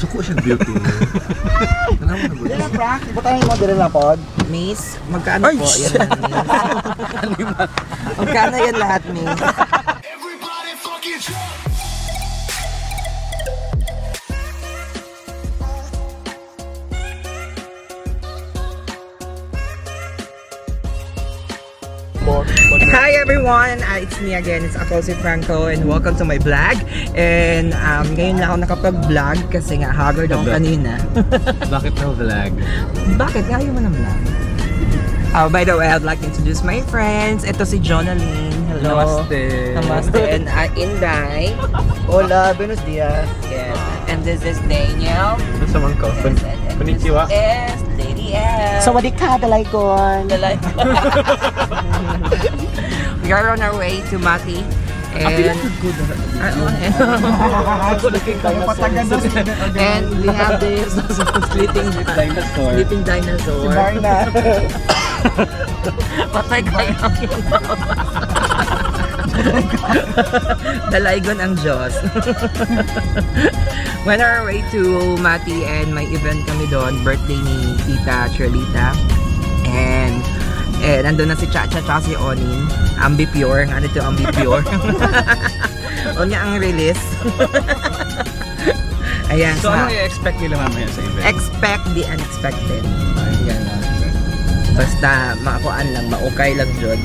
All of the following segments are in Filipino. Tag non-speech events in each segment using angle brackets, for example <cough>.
Suko siya beauty. Mo <laughs> na prank. Ibo tayo mo dili na pod. Miss, magkano po yan <laughs> lahat, Miss? magkano yan lahat, Miss? Hi everyone! Uh, it's me again. It's ako si Franco and welcome to my vlog. And um, ngayon lang ako nakapag-vlog kasi nga haggard ako kanina. <laughs> Bakit na vlog? Bakit? Nga mo ng vlog. Oh, by the way, I'd like to introduce my friends. Ito si Jonaline. Hello. Namaste. Namaste. And uh, Inday. Hola, buenos dias. Yes. And this is Daniel. Ano sa man ko? And, and, and Konnichiwa. This is Lady. Sawadee ka, dalay ko. Dalay. We are on our way to Mati. And, <laughs> Ah, <laughs> and we have this sleeping Dinosaur. sleeping dinosaur. <laughs> Patay kayo. Dalaygon ang Diyos. Went our way to Mati and may event kami doon. Birthday ni Tita Charlita. And eh, nandun na si Chacha at si Onin. Ambi Pure. Ano ito, Ambi Pure? o <laughs> niya ang release. Ayan. So sa- ano i-expect nila mamaya sa event? expect the unexpected. Ayan. Basta makakuan lang, maukay lang dyan.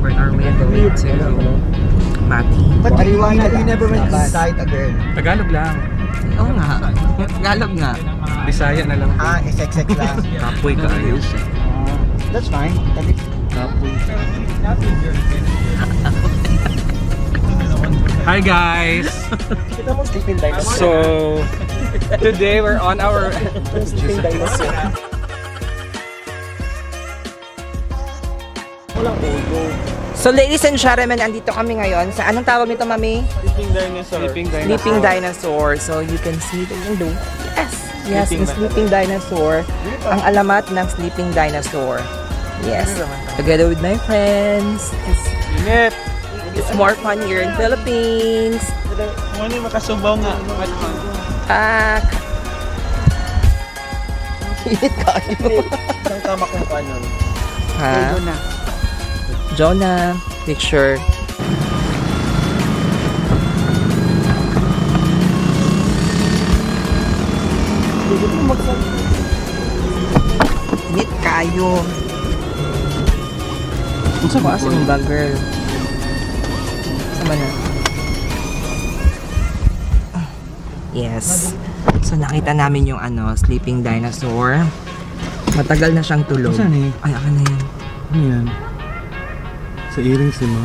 On our way going to Mati. But you, you never went inside a girl. Tagalog lang. Oo nga. Tagalog nga. Bisaya na lang. Ah, SXX lang. <laughs> Kapoy ka ayos. That's fine. Tapi, Kapoy. <laughs> Hi guys! kita mo sleeping dinosaur. So, today we're on our... sleeping dinosaur. Walang ulo. So ladies and gentlemen, andito kami ngayon sa anong tawag nito, Mami? Sleeping dinosaur. Sleeping dinosaur. Sleeping dinosaur. So you can see the window. Yes! Yes, Sleeping sleeping dinosaur. Ang alamat ng sleeping dinosaur. Yes. Together with my friends. It's, Init. it's more fun here in Philippines. Ano yung makasubaw nga? Pak! Init kayo. <laughs> Isang kama kong panon. Ha? na. Jonah, picture. Init kayo. Ang sa baas yung bag girl. Sama na. Yes. So nakita namin yung ano, sleeping dinosaur. Matagal na siyang tulog. Saan eh? Ay, akin na yan. Ano yan? Sa earrings si Ma.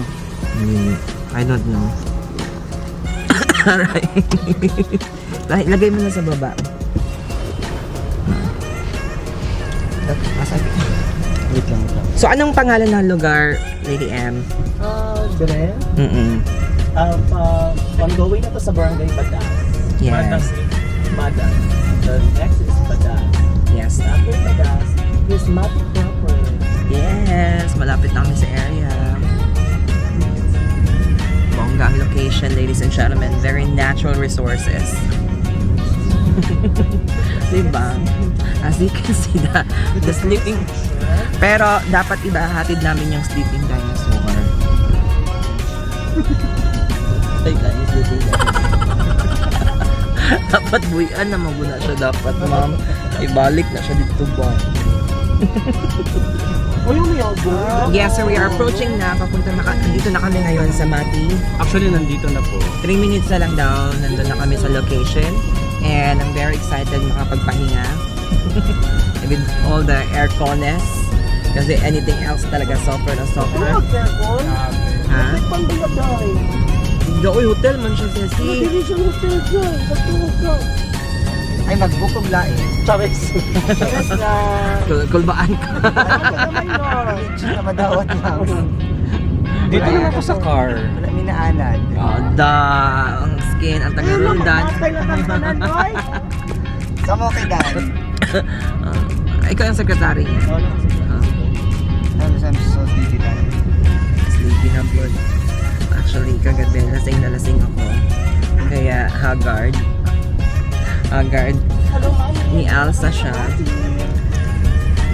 Hmm, I don't know. <coughs> Alright. <laughs> Lagay- mo na sa baba. Wait lang, wait lang. So, anong pangalan ng lugar, Lady M? Ah, dire. Mm-mm. Um, uh, on the way na to sa barangay Badas. Yes. Badas. The next is Badas. Yes. After Badas is Mati proper. Yes. Malapit na kami sa area. Bongga ang location, ladies and gentlemen. Very natural resources. <laughs> diba? As you can see, the, the sleeping... Pero, dapat iba, hatid namin yung sleeping dinosaur. Ay, guys, sleeping <laughs> dapat buyan na maguna siya dapat ma'am ibalik na siya dito ba <laughs> Yes so we are approaching na papunta na ka- dito na kami ngayon sa Mati Actually, nandito na po. 3 minutes na lang daw nandun na kami sa location and I'm very excited makapagpahinga <laughs> with all the airconness kasi anything else talaga suffer na suffer Kerkon? ha? Pandaya dahil. Doy hotel man siya Ceci Division Hotel dyan. Pagtulog ka. Ay magbukog lain Chavez. Chavez na. Kul- kulbaan ka na madawat lang. Dito naman ako sa car. Wala minaanan. oh, da ang skin ang taga-roldan <laughs> Sa mo kay Dan. Ah, ikaw yung secretary niya. Ah, Ano sa so sleepy Dan? sleepy na blood. Actually, kagabi. Lasing na lasing ako. Kaya haggard. Haggard. Ni Elsa siya.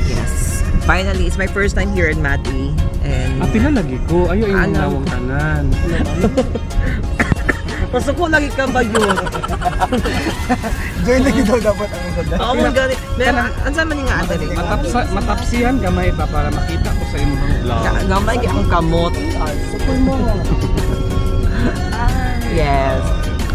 Yes. Finally, it's my first time here in Mati. And Ah, pila lagi ko. Ayo yung Ano? nawang tanan. <laughs> Pasok ko lagi ka ba yun? <laughs> Diyan lagi daw dapat ang ganda. Oo, mo gani. Meron, ang saan man nga ate rin? Matapsa, matapsihan gamay pa para makita ko sa imong vlog. Gamay ang kamot. Support mo. <laughs> Yes.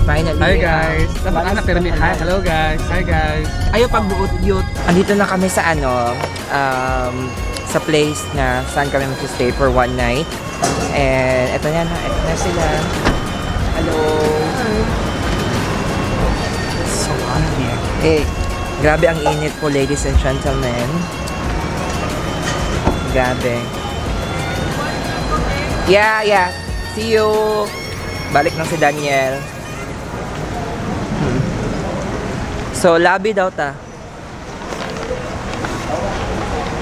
Finally. Hi guys. Dapat anak pirmi. Hi, hello guys. Hi guys. Ayaw pagbuot-yut. Andito na kami sa ano, um, sa place na saan kami mag-stay for one night. And eto na, eto na sila. Hello. So, ano here? Eh, grabe ang init po, ladies and gentlemen. Grabe. Yeah, yeah. See you. Balik na si Daniel. Hmm. So, lobby daw ta.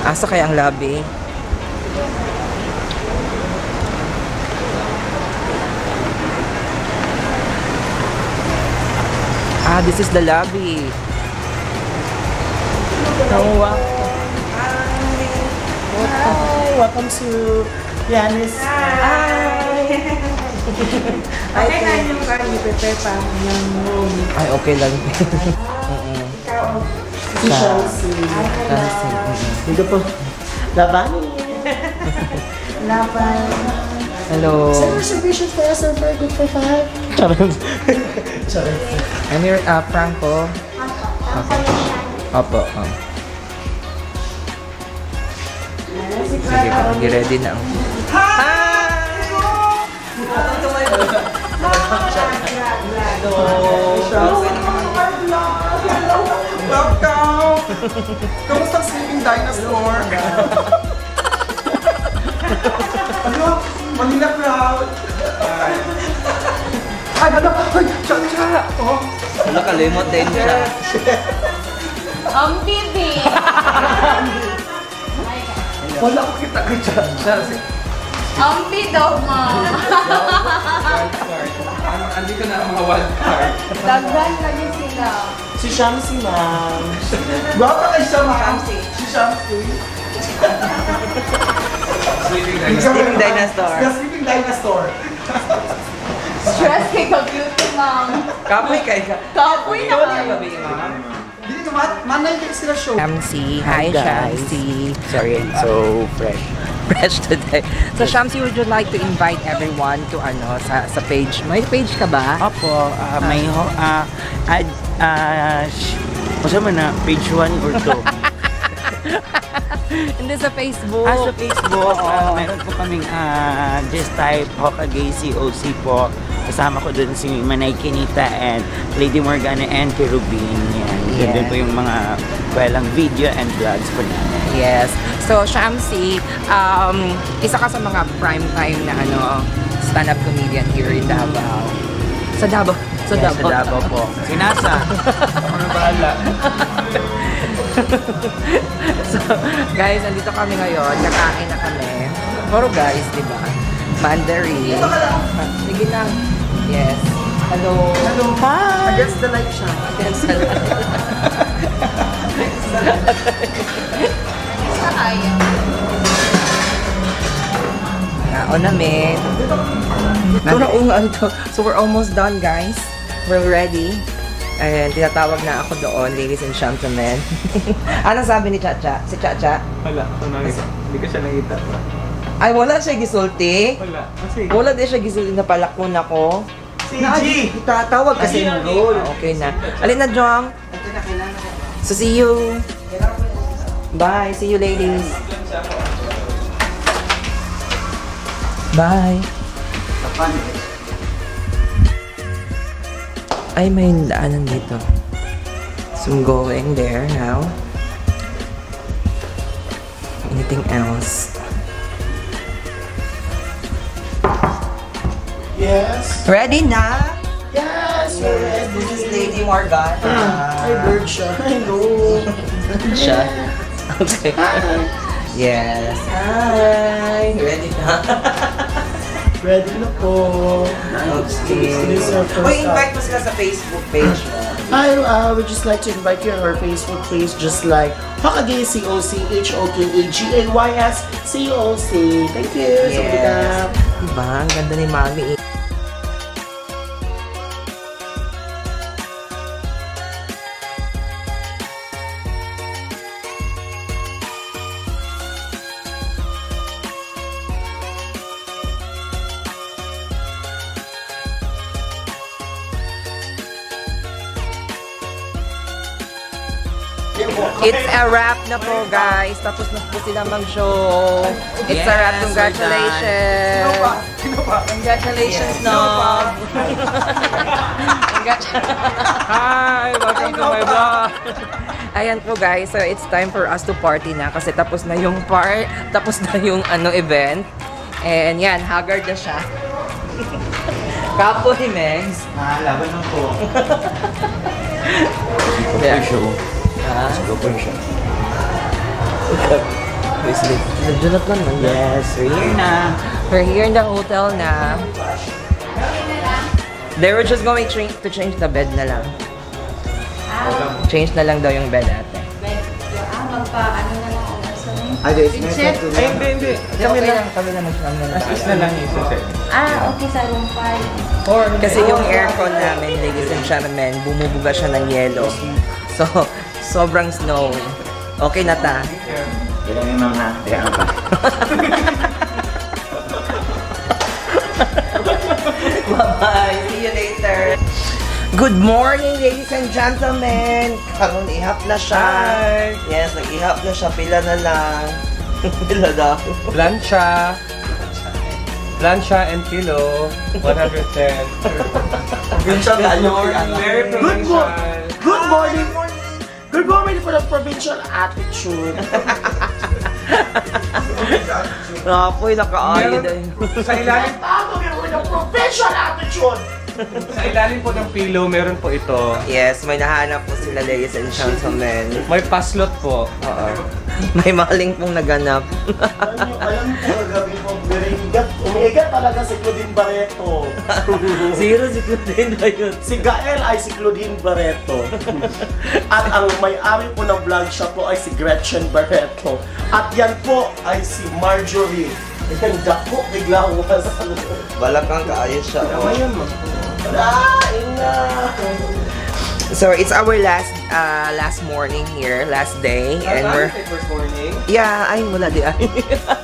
Asa kaya ang lobby? Ah, this is the lobby. Oh, wow. Hi, welcome to Yanis. <laughs> Okay na yung kanya, prepare pa yung room. Ay, okay lang. <laughs> Mm-mm. Si Chelsea. Mm-mm. Dito po. Labani. <laughs> Laban. Hello. Some reservations for us are very good for five. Charot. Charot. I'm here, uh, Franco. Okay. Opo. Um. Sige po, ready na. Welcome! Kamusta ang sleeping dinosaur? ano? Manila crowd! Ay, ano? Ay, cha! Oh, Wala, kalimot din siya. Ang bibi. wala ko kita kay cha Ang bidaw mo. Andito na ang mga wild card. Daghan lagi sila. Si Shamsi, ma'am. Gwapa kay ma'am. Si Shamsi. Sleeping Sleeping dinosaur. The sleeping dinosaur. Stress kay ka-beauty, ma'am. Kapoy kay ka. Kapoy na kayo. Dili ka man, manay kay sila show. Shamsi. Hi, guys. Shamsi. Sorry, so fresh. Fresh today. So, Shamsi, would you like to invite everyone to ano, sa, sa page? May page ka ba? Opo, ah, may ho, ah, ad, ah, sh- man na, page 1 or 2? <laughs> Hindi sa Facebook. Ah, sa Facebook, ah, meron po kaming ah, Just Type Hokage COC po. Kasama ko dun si Manay Kinita and Lady Morgana and Kerubin. Yan. Yeah. din po yung mga kwelang video and vlogs po namin. Yes. So, Shamsi, um, isa ka sa mga prime time na ano, stand-up comedian here in Davao. Sa Davao. Sa Davao. Sa Davao po. Sinasa. Ako na bahala. <laughs> so, guys, nandito kami ngayon. Kakain na kami. Puro guys, di ba? Mandarin. Sige lang. Yes. Hello. Hello, hi! Against the light siya. Yes, Sa kaya. Naon namin. So. So, we're almost done, guys. We're ready. And tinatawag na ako doon, ladies and gentlemen. <laughs> ano sabi ni Chacha? Si Chacha? Wala. So, hindi ko siya nakita. Ay, wala siya gisulti. Wala. Kasi, Wala din siya gisulti na palakon ako. Si G! Itatawag kasi yung role. Ah, okay na. Alin na, Jong? So, see you. Bye. See you, ladies. Bye. Ay, may daanan dito. So, I'm going there now. Anything else? Yes. Ready na? Yes, we're ready. This is Lady Morgan. Ay, bird siya. Hello. <laughs> Siya? <laughs> Okay. Yes. Hi! Ready na? <laughs> Ready na po. Uy, invite mo sila sa Facebook page mo. Hi, uh, we'd just like to invite you on our Facebook page, just like Hokage COC, H-O-K-A-G-A-Y-S, C-O-C. Thank you. Yes. Diba? Ang ganda ni Mami. Na po, guys. Tapos na po sila mag-show. It's a wrap. Yes, Congratulations. Congratulations, no. <laughs> Congratulations. Hi! Welcome to my vlog! Ayan po guys, so it's time for us to party na kasi tapos na yung part, tapos na yung ano event. And yan, haggard na siya. <laughs> Kapo ni Megs. Ah, laban lang po. Yeah. show. Ha? Go for show. Nagdunot lang man. Yes, we're here na. We're here in the hotel na. They were just going to to change the bed na lang. Change na lang daw yung bed ate. Ah, magpa, ano na lang ako sa Ah, guys, Vincent? Ay, hindi, hindi. Kami lang, kami lang mag-kami lang. Assist na lang yung suset. Ah, okay, sa room 5. Kasi yung aircon namin, ladies and gentlemen, bumubuga siya ng yelo. So, <laughs> sobrang snowy. Okay na ta. Yan lang yung mga kaya pa. Bye-bye. See you later. Good morning, ladies and gentlemen. Karon ihap na siya. Yes, nag-ihap na siya. Pila na lang. <laughs> Pila daw. Plancha. Plancha and kilo. 110. Provincial Very Good mo- provincial. Good morning. Good morning for the provincial attitude. <laughs> <laughs> Napoy, nakaayo Meron- din. Sa ilalim, Tawag mo ng provincial attitude. sa ilalim po ng pillow, meron po ito. Yes, may nahanap po sila, ladies and gentlemen. May paslot po. Oo. May maling pong naganap. Alam niyo, alam umiigat, umiigat talaga si Claudine Barreto. <laughs> Zero si Claudine na yun. Si Gael ay si Claudine Barreto. At ang may-ari po ng vlog siya po ay si Gretchen Barreto. At yan po ay si Marjorie. Ang dako, bigla umas. Balakang kaayos siya. oh. Ah, ina. So it's our last uh, last morning here, last day, and we're First morning. yeah, ay wala di ay. <laughs>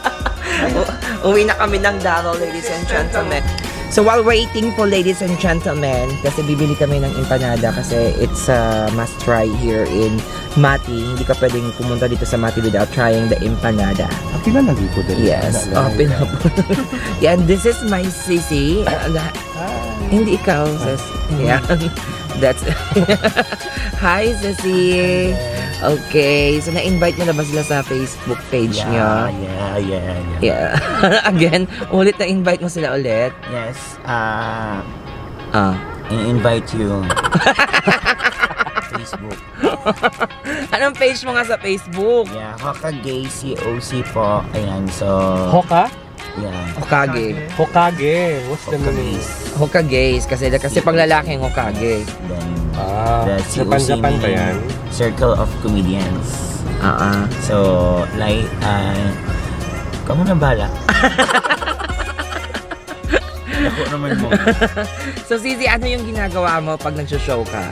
Uwi na kami ng Davao, ladies and gentlemen. So while waiting po, ladies and gentlemen, kasi bibili kami ng empanada kasi it's a must try here in Mati. Hindi ka pwedeng pumunta dito sa Mati without trying the empanada. Akila nandito din. Yes, open up. <laughs> yeah, and this is my sisi. Uh, na- hindi ikaw, sis. Yeah. <laughs> That's <laughs> Hi, sisi. Okay, so na-invite mo na ba sila sa Facebook page Yeah, niyo? yeah, yeah, yeah. Yeah. <laughs> Again, ulit na invite mo sila ulit. Yes, ah, Ah. i-invite you. Facebook. <laughs> Anong page mo nga sa Facebook? Yeah, Hokage COC po. Ayan, so, Hoka? Yeah. Hokage. Hokage. What's the meaning? Hokage kasi kasi pang lalaki ang Hokage. Then, Ah, the COC Japan-Japan ba yan? Circle of Comedians. Ah, ah. So, like, uh, kamu na bala. Ako naman mo. <laughs> So, Sisi, ano yung ginagawa mo pag nag-show ka?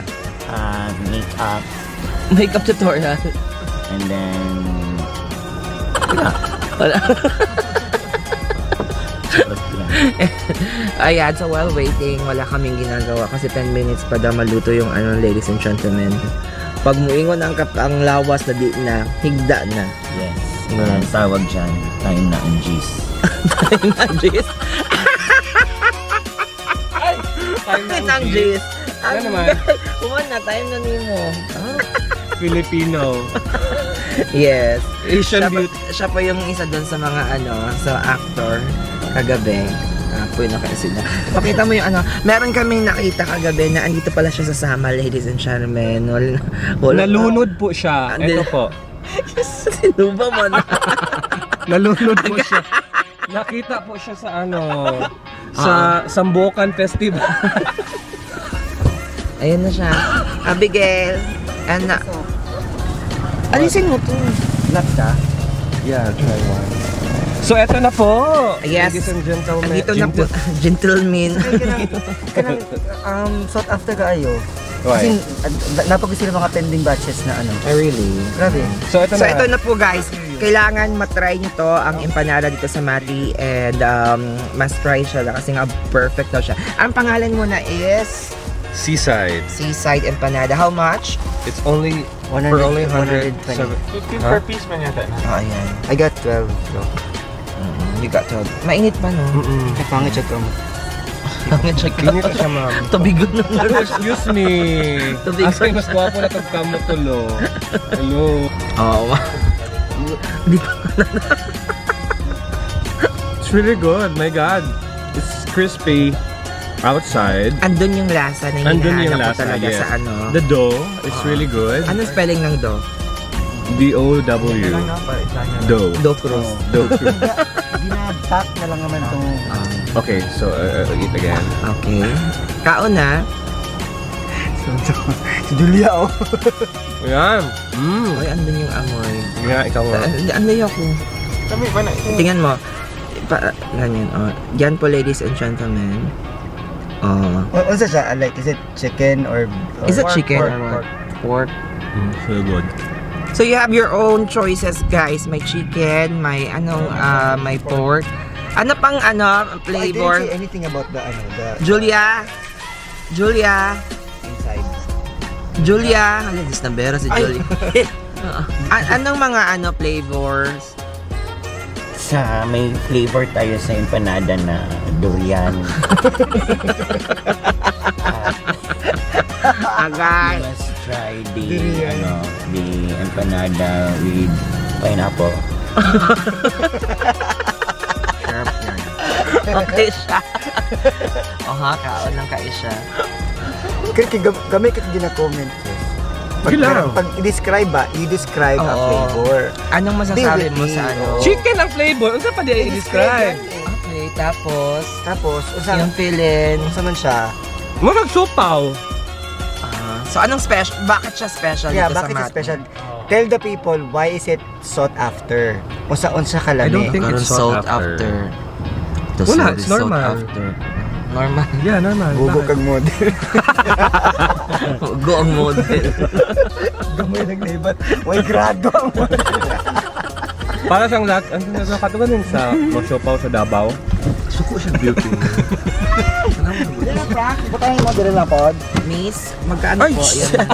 Uh, makeup, Makeup tutorial. and then, Wala. lang. <laughs> <laughs> Ayan, so while waiting, wala kaming ginagawa kasi 10 minutes pa daw maluto yung ano, ladies and gentlemen. Pag muingon ang, kap ang lawas na di na, higda na. Yes. Ang tawag dyan, time na ang G's. <laughs> Jis. Time Time ng ng G's. Jis. Ano naman? <laughs> Kuman na, time na nimo. Filipino. Yes. Asian siya, pa, beauty. siya pa yung isa doon sa mga ano, sa actor kagabi. Ah, po na kayo sila. Pakita mo yung ano, meron kaming nakita kagabi na andito pala siya sa Sama, ladies and gentlemen. Wala, wala Nalunod po siya. Andi- Ito po. <laughs> Sino ba mo na? Nalunod po siya. Nakita po siya sa ano, sa Sambucan Festival. <laughs> Ayan na siya. Abigail. Ana. Alisin mo to. Lapta? Yeah, try one. So, eto na po. Yes. Ladies and gentlemen. Andito na po. <laughs> Gentleman. <laughs> Kanang, um, sought after kaayo. Why? Kasi uh, napag sila mga pending batches na ano. Oh, really? Grabe. So, eto So na. ito na po guys, kailangan matry nyo to ang empanada dito sa Mati and um, mas try siya lang kasi nga perfect daw siya. Ang pangalan mo na is Seaside. Seaside Empanada. How much? It's only 100, for only 100. 120. 15 per piece man yata. Oh, ayan. I got 12 bro. Got to. Mainit pa no? Mm-mm. Pangit siya ko. Check Init siya, ma'am. Tubigon na <laughs> Hello, excuse me. Tubig. Asay mas gwapo na tagkamo tulo. Hello. Oo. It's really good. My God. It's crispy outside. Andun yung lasa na hinahanap ko talaga yes. sa ano. The dough is really good. Ano spelling ng do? D-O-W. Dough. Do cruz. Dough. <laughs> Ginabak na lang naman tong Okay, so uh, uh, eat again. Okay. Kaon na. si Julia oh. <laughs> Ayan. Mm. Uy, andun yung amoy. Yeah, ikaw nga. Uh, ano ako? Tingnan mo. Pa, ganyan, oh. Yan po, ladies and gentlemen. Oh. O- Unsa siya? Like, is it chicken or... or Is it pork, chicken pork, or what? pork? Pork. Mm, so good. So you have your own choices, guys. May chicken, may anong, ah, may pork. Ano pang ano, I didn't flavor? say anything about the, ano, the Julia? Julia? inside. Julia? Ano, disnambera si Julia. <laughs> An- anong mga ano flavors? Sa may flavor tayo sa empanada na durian. <laughs> Agay. Try the ano, the empanada with pineapple. Sharp yan. Okay siya. o ha, kaon lang kayo siya. Kaya kami kaya gina-comment sis. Pag, Kailangan. pag i-describe ba, i-describe a Oo. flavor. Anong masasabi mo Hindi, sa ano? Chicken ang flavor. Ano pa di i-describe? Okay, tapos, Tapos, usa, yung filin. usa man siya. Murag sopaw. So, anong special? Bakit siya special Yeah, dito bakit sa Mati? special? Tell the people why is it sought after. Unsa unsa kalami. I don't think it's sought sought after. The Wala, it's sought normal. after. Normal. Yeah, normal. Bugo kag model. Go ang model. <laughs> Gamay naglibat. Way grado ang model. <laughs> Para siyang lahat, ang nakatugan din sa Mosiopaw sa Davao. Suko siya beauty. Dila Frank, butang mo dili na pod. Miss, magkano po? Yan.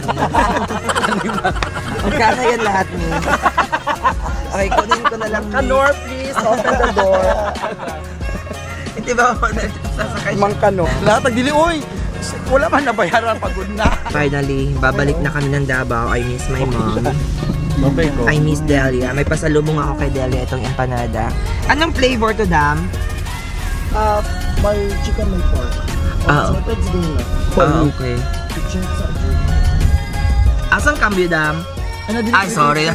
<laughs> magkano yan lahat, Miss? Okay, kunin ko na lang, Miss. Kanor please, open the door. Hindi ba ako sasakay? Mang kano. Lahat nagdili oy. Wala man nabayaran pagod na. Finally, babalik na kami ng Davao. I miss my mom. <laughs> Okay ko. I miss Delia. May pasalubong ako kay Delia itong empanada. Anong flavor to, Dam? Ah, may chicken may pork. Ah, So, pwede din na. Ah, okay. Chicken sa Julia. Asan cambio, Dam? Ano din? Ay, <laughs> sorry.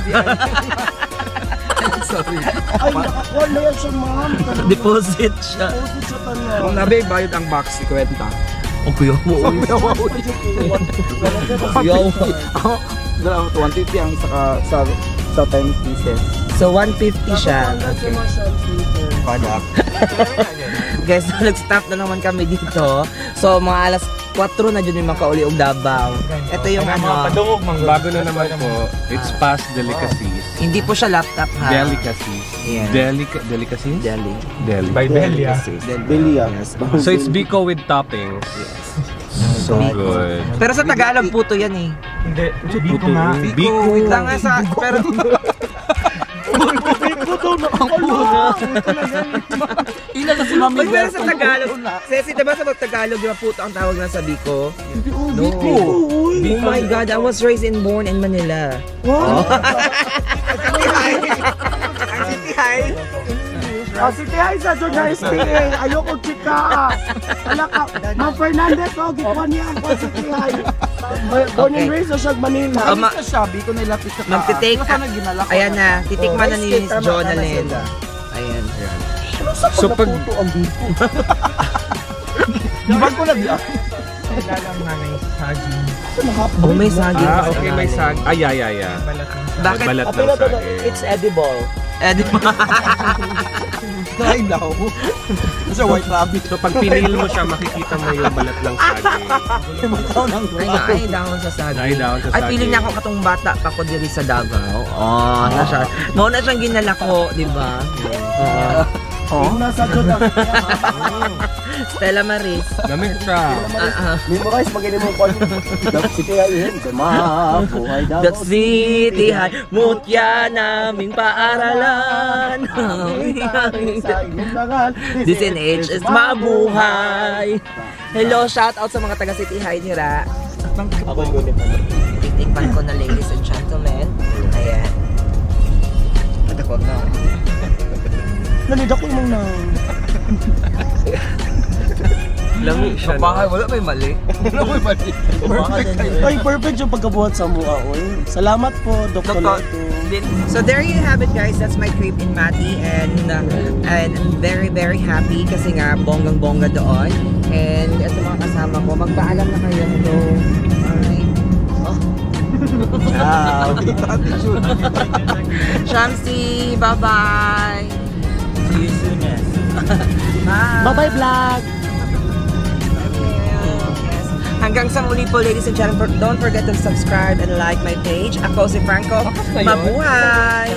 Ay, nakakuha na yan siya, ma'am. Deposit siya. Deposit siya tanong. Kung nabi, bayad ang box, ikwenta. Okay, Yaw. Ako, dalawa, 150 ang saka sa sa 10 pieces. So, 150 siya. Okay. Product. <laughs> Guys, <laughs> nag-stop na naman kami dito. So, mga alas 4 na dyan yung makauli og Davao. Ito yung ano, Bago na naman po, it's past delicacies. hindi po siya laptop ha. Delicacies. Yeah. Delica delicacies? Deli. Deli. By Belia. Belia. So it's biko with toppings. So good. Pero sa Tagalog puto yan eh. Biko nga. Biko. Wait lang <laughs> nga sa... Pero... Ina na si Mami Pag pero sa Tagalog, Ceci, diba sa Tagalog, di ba puto ang tawag na sa Biko? No. Oh my God, I was raised and born in Manila. Wow. Ang City High. Oh, si Tihay sa Junior SPA. Ayoko chika. Wala ka. Ma'am Fernandez, oh, gikuha niya ang si Tihay. Born and raised sa Manila. Oh, ma- Sabi ko na ilapit sa Magtitake. Ginala ko? Ayan na, titikman na ni Miss Jonalyn. Ayan. So pag ang biko. Di <laughs> ba ko nag Wala lang nga may saging. Oh, may na. saging. Ah, sa okay, may ilalim. sag. Ay, yeah, yeah, yeah. Bakit? Balat ng pero pero, saging. it's edible. Eh, <laughs> Ay, daw. Sa white rabbit. So pag pinil mo siya, makikita mo yung balat ng saging. Mataw ng Ay, naay dahon sa saging. Naay dahon sa Ay, saging. feeling niya ako katong bata pa ko diri sa Davao. Oh, na siya. Mao na siyang ginalako, di ba? Oo. Yung nasa Jod ang <laughs> Stella Maris. Lamig siya. Ah, ah. Memorize, magaling mo ko. Si Kaya yun. Mabuhay daw. The city high, mutya naming paaralan. Age is mabuhay. Hello, shout out sa mga taga City High nila. Ako yung gulit. Titikpan ko na ladies and gentlemen. Ayan. Nadakot na. Nalid ako yung nang. Lamig siya. no? wala may mali. Ay, perfect yung pagkabuhat sa mua, oy. Salamat po, Dr. Doktor. Leto. So there you have it guys, that's my trip in Mati and uh, and I'm very very happy kasi nga bonggang bongga doon and ito mga kasama ko, magpaalam na kayo hello. Alright. Oh. Ciao. <laughs> Shamsi, bye-bye. See you soon. eh. <laughs> Bye. Bye-bye, vlog. Hanggang sa muli po, ladies and gentlemen, don't forget to subscribe and like my page. Ako si Franco. Mabuhay!